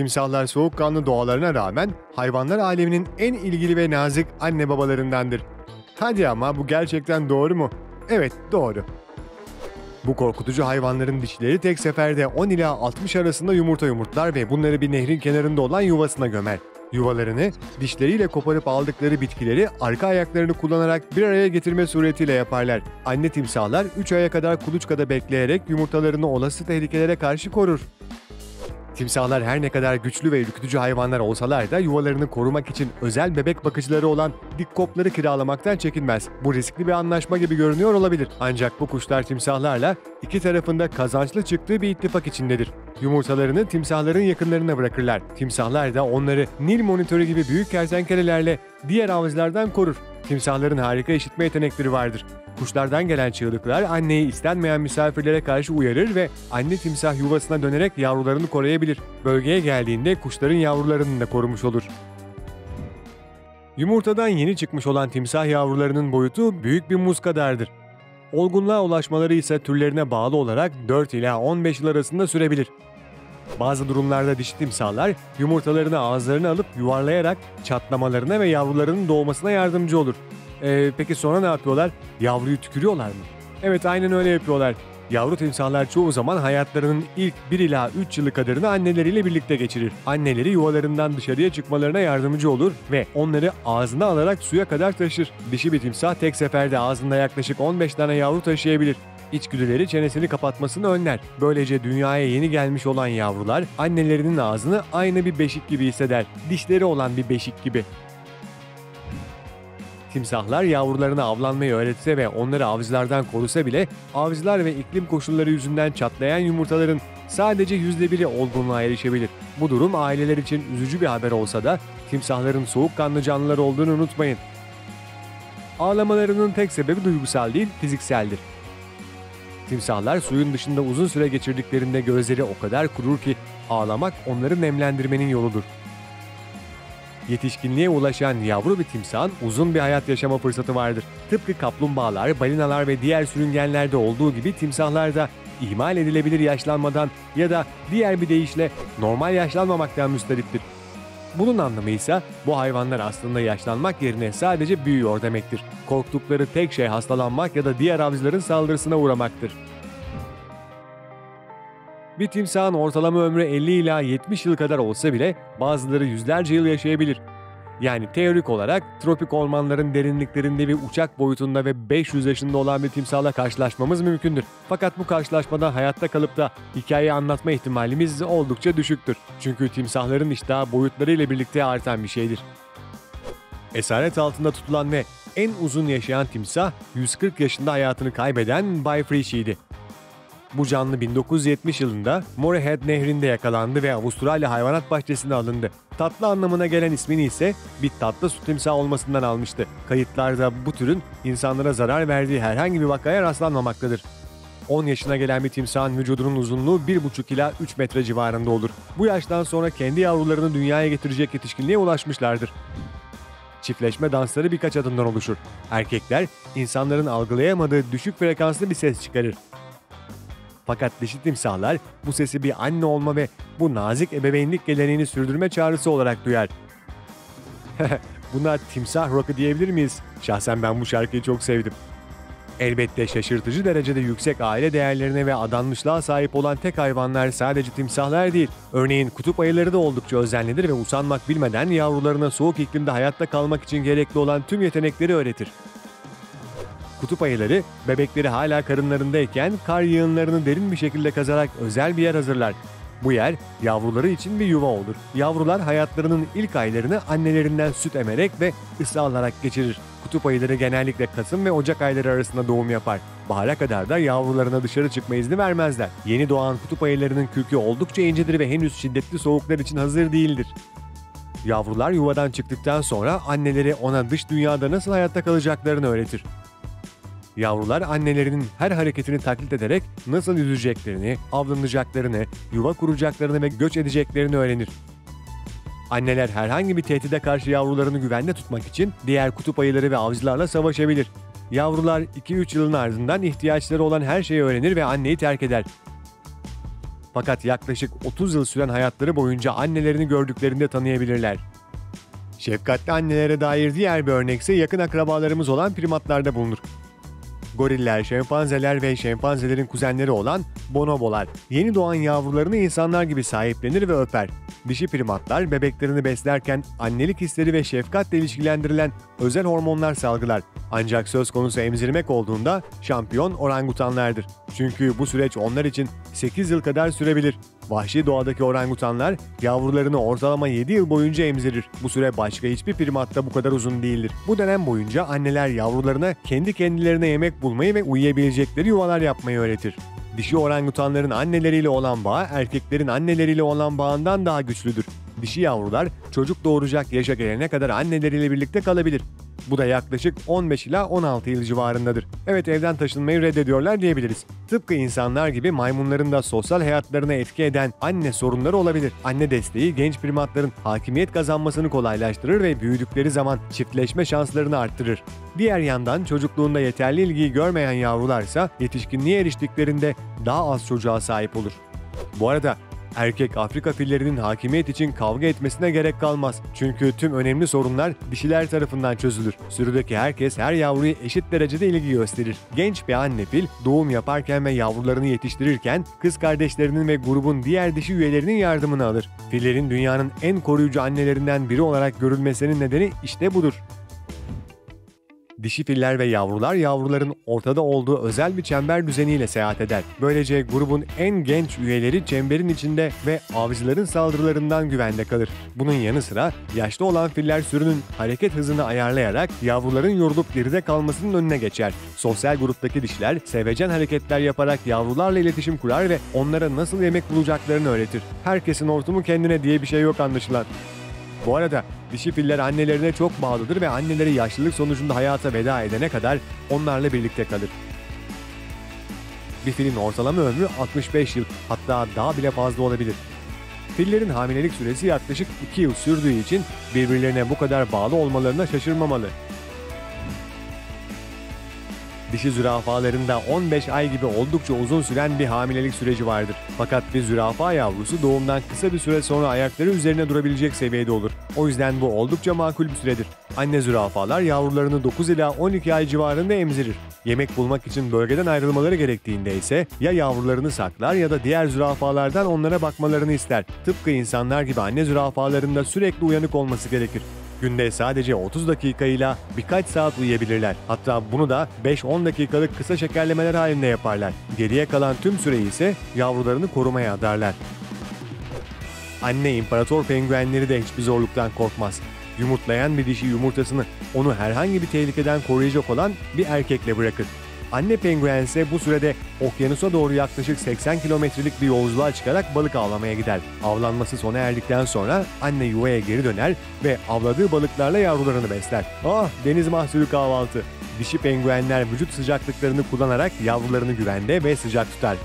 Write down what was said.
Timsahlar soğukkanlı doğalarına rağmen hayvanlar aleminin en ilgili ve nazik anne babalarındandır. Hadi ama bu gerçekten doğru mu? Evet, doğru. Bu korkutucu hayvanların dişleri tek seferde 10 ila 60 arasında yumurta yumurtlar ve bunları bir nehrin kenarında olan yuvasına gömer. Yuvalarını dişleriyle koparıp aldıkları bitkileri arka ayaklarını kullanarak bir araya getirme suretiyle yaparlar. Anne timsahlar 3 aya kadar kuluçkada bekleyerek yumurtalarını olası tehlikelere karşı korur. Timsahlar her ne kadar güçlü ve ürkütücü hayvanlar olsalar da yuvalarını korumak için özel bebek bakıcıları olan dikkopları kiralamaktan çekinmez. Bu riskli bir anlaşma gibi görünüyor olabilir. Ancak bu kuşlar timsahlarla iki tarafında kazançlı çıktığı bir ittifak içindedir. Yumurtalarını timsahların yakınlarına bırakırlar. Timsahlar da onları Nil monitörü gibi büyük kertenkelelerle diğer avcılardan korur. Timsahların harika işitme yetenekleri vardır. Kuşlardan gelen çığlıklar anneyi istenmeyen misafirlere karşı uyarır ve anne timsah yuvasına dönerek yavrularını koruyabilir. Bölgeye geldiğinde kuşların yavrularını da korumuş olur. Yumurtadan yeni çıkmış olan timsah yavrularının boyutu büyük bir muz kadardır. Olgunluğa ulaşmaları ise türlerine bağlı olarak 4 ila 15 yıl arasında sürebilir. Bazı durumlarda dişi timsahlar yumurtalarını ağızlarına alıp yuvarlayarak çatlamalarına ve yavrularının doğmasına yardımcı olur. Ee, peki sonra ne yapıyorlar? Yavruyu tükürüyorlar mı? Evet aynen öyle yapıyorlar. Yavru timsahlar çoğu zaman hayatlarının ilk 1 ila 3 yılı kadarını anneleriyle birlikte geçirir. Anneleri yuvalarından dışarıya çıkmalarına yardımcı olur ve onları ağzına alarak suya kadar taşır. Dişi bir timsah tek seferde ağzında yaklaşık 15 tane yavru taşıyabilir. İçgüdüleri çenesini kapatmasını önler. Böylece dünyaya yeni gelmiş olan yavrular annelerinin ağzını aynı bir beşik gibi hisseder. Dişleri olan bir beşik gibi. Timsahlar yavrularına avlanmayı öğretse ve onları avcılardan korusa bile avcılar ve iklim koşulları yüzünden çatlayan yumurtaların sadece yüzde biri olgunluğa erişebilir. Bu durum aileler için üzücü bir haber olsa da timsahların soğukkanlı canlılar olduğunu unutmayın. Ağlamalarının tek sebebi duygusal değil, fizikseldir. Timsahlar suyun dışında uzun süre geçirdiklerinde gözleri o kadar kurur ki ağlamak onları nemlendirmenin yoludur. Yetişkinliğe ulaşan yavru bir timsahın uzun bir hayat yaşama fırsatı vardır. Tıpkı kaplumbağalar, balinalar ve diğer sürüngenlerde olduğu gibi timsahlar da ihmal edilebilir yaşlanmadan ya da diğer bir deyişle normal yaşlanmamaktan müsterittir. Bunun anlamı ise bu hayvanlar aslında yaşlanmak yerine sadece büyüyor demektir. Korktukları tek şey hastalanmak ya da diğer avcıların saldırısına uğramaktır. Bir timsahın ortalama ömrü 50 ila 70 yıl kadar olsa bile bazıları yüzlerce yıl yaşayabilir. Yani teorik olarak tropik ormanların derinliklerinde bir uçak boyutunda ve 500 yaşında olan bir timsahla karşılaşmamız mümkündür. Fakat bu karşılaşmada hayatta kalıp da hikayeyi anlatma ihtimalimiz oldukça düşüktür. Çünkü timsahların iştahı boyutlarıyla birlikte artan bir şeydir. Esaret altında tutulan ve en uzun yaşayan timsah 140 yaşında hayatını kaybeden Bay Frischi'ydi. Bu canlı 1970 yılında Morehead Nehri'nde yakalandı ve Avustralya Hayvanat Bahçesi'ne alındı. Tatlı anlamına gelen ismini ise bir tatlı su timsahı olmasından almıştı. Kayıtlarda bu türün insanlara zarar verdiği herhangi bir vakaya rastlanmamaktadır. 10 yaşına gelen bir timsahın vücudunun uzunluğu 1,5 ila 3 metre civarında olur. Bu yaştan sonra kendi yavrularını dünyaya getirecek yetişkinliğe ulaşmışlardır. Çiftleşme dansları birkaç adımdan oluşur. Erkekler insanların algılayamadığı düşük frekanslı bir ses çıkarır. Fakat dişi timsahlar bu sesi bir anne olma ve bu nazik ebeveynlik geleneğini sürdürme çağrısı olarak duyar. Buna timsah rock'ı diyebilir miyiz? Şahsen ben bu şarkıyı çok sevdim. Elbette şaşırtıcı derecede yüksek aile değerlerine ve adanmışlığa sahip olan tek hayvanlar sadece timsahlar değil. Örneğin kutup ayıları da oldukça özenlidir ve usanmak bilmeden yavrularına soğuk iklimde hayatta kalmak için gerekli olan tüm yetenekleri öğretir. Kutup ayıları bebekleri hala karınlarındayken kar yığınlarını derin bir şekilde kazarak özel bir yer hazırlar. Bu yer yavruları için bir yuva olur. Yavrular hayatlarının ilk aylarını annelerinden süt emerek ve ısı alarak geçirir. Kutup ayıları genellikle Kasım ve Ocak ayları arasında doğum yapar. Bahara kadar da yavrularına dışarı çıkma izni vermezler. Yeni doğan kutup ayılarının kürkü oldukça incedir ve henüz şiddetli soğuklar için hazır değildir. Yavrular yuvadan çıktıktan sonra anneleri ona dış dünyada nasıl hayatta kalacaklarını öğretir. Yavrular annelerinin her hareketini taklit ederek nasıl yüzeceklerini, avlanacaklarını, yuva kuracaklarını ve göç edeceklerini öğrenir. Anneler herhangi bir tehdide karşı yavrularını güvende tutmak için diğer kutup ayıları ve avcılarla savaşabilir. Yavrular 2-3 yılın ardından ihtiyaçları olan her şeyi öğrenir ve anneyi terk eder. Fakat yaklaşık 30 yıl süren hayatları boyunca annelerini gördüklerinde tanıyabilirler. Şefkatli annelere dair diğer bir örnekse yakın akrabalarımız olan primatlarda bulunur. Goriller, şempanzeler ve şempanzelerin kuzenleri olan bonobolar yeni doğan yavrularını insanlar gibi sahiplenir ve öper. Dişi primatlar bebeklerini beslerken annelik hisleri ve şefkatle ilişkilendirilen özel hormonlar salgılar. Ancak söz konusu emzirmek olduğunda şampiyon orangutanlardır. Çünkü bu süreç onlar için 8 yıl kadar sürebilir. Vahşi doğadaki orangutanlar yavrularını ortalama 7 yıl boyunca emzirir. Bu süre başka hiçbir primatta bu kadar uzun değildir. Bu dönem boyunca anneler yavrularına kendi kendilerine yemek bulmayı ve uyuyabilecekleri yuvalar yapmayı öğretir. Dişi orangutanların anneleriyle olan bağı erkeklerin anneleriyle olan bağından daha güçlüdür. Dişi yavrular çocuk doğuracak yaşa gelene kadar anneleriyle birlikte kalabilir. Bu da yaklaşık 15 ila 16 yıl civarındadır. Evet evden taşınmayı reddediyorlar diyebiliriz. Tıpkı insanlar gibi maymunların da sosyal hayatlarına etki eden anne sorunları olabilir. Anne desteği genç primatların hakimiyet kazanmasını kolaylaştırır ve büyüdükleri zaman çiftleşme şanslarını arttırır. Diğer yandan çocukluğunda yeterli ilgiyi görmeyen yavrularsa yetişkinliğe eriştiklerinde daha az çocuğa sahip olur. Bu arada Erkek Afrika fillerinin hakimiyet için kavga etmesine gerek kalmaz. Çünkü tüm önemli sorunlar dişiler tarafından çözülür. Sürüdeki herkes her yavruya eşit derecede ilgi gösterir. Genç bir anne fil doğum yaparken ve yavrularını yetiştirirken kız kardeşlerinin ve grubun diğer dişi üyelerinin yardımını alır. Fillerin dünyanın en koruyucu annelerinden biri olarak görülmesinin nedeni işte budur. Dişi filler ve yavrular yavruların ortada olduğu özel bir çember düzeniyle seyahat eder. Böylece grubun en genç üyeleri çemberin içinde ve avcıların saldırılarından güvende kalır. Bunun yanı sıra yaşlı olan filler sürünün hareket hızını ayarlayarak yavruların yorulup geride kalmasının önüne geçer. Sosyal gruptaki dişiler sevecen hareketler yaparak yavrularla iletişim kurar ve onlara nasıl yemek bulacaklarını öğretir. Herkesin hortumu kendine diye bir şey yok anlaşılan. Bu arada dişi filler annelerine çok bağlıdır ve anneleri yaşlılık sonucunda hayata veda edene kadar onlarla birlikte kalır. Bir filin ortalama ömrü 65 yıl hatta daha bile fazla olabilir. Fillerin hamilelik süresi yaklaşık 2 yıl sürdüğü için birbirlerine bu kadar bağlı olmalarına şaşırmamalı. Dişi zürafalarında 15 ay gibi oldukça uzun süren bir hamilelik süreci vardır. Fakat bir zürafa yavrusu doğumdan kısa bir süre sonra ayakları üzerine durabilecek seviyede olur. O yüzden bu oldukça makul bir süredir. Anne zürafalar yavrularını 9 ila 12 ay civarında emzirir. Yemek bulmak için bölgeden ayrılmaları gerektiğinde ise ya yavrularını saklar ya da diğer zürafalardan onlara bakmalarını ister. Tıpkı insanlar gibi anne zürafalarında sürekli uyanık olması gerekir. Günde sadece 30 dakikayla birkaç saat uyuyabilirler. Hatta bunu da 5-10 dakikalık kısa şekerlemeler halinde yaparlar. Geriye kalan tüm süreyi ise yavrularını korumaya adarlar. Anne imparator penguenleri de hiçbir zorluktan korkmaz. Yumurtlayan bir dişi yumurtasını onu herhangi bir tehlikeden koruyacak olan bir erkekle bırakır. Anne penguen ise bu sürede okyanusa doğru yaklaşık 80 kilometrelik bir yolculuğa çıkarak balık avlamaya gider. Avlanması sona erdikten sonra anne yuvaya geri döner ve avladığı balıklarla yavrularını besler. Ah deniz mahsulü kahvaltı. Dişi penguenler vücut sıcaklıklarını kullanarak yavrularını güvende ve sıcak tutar.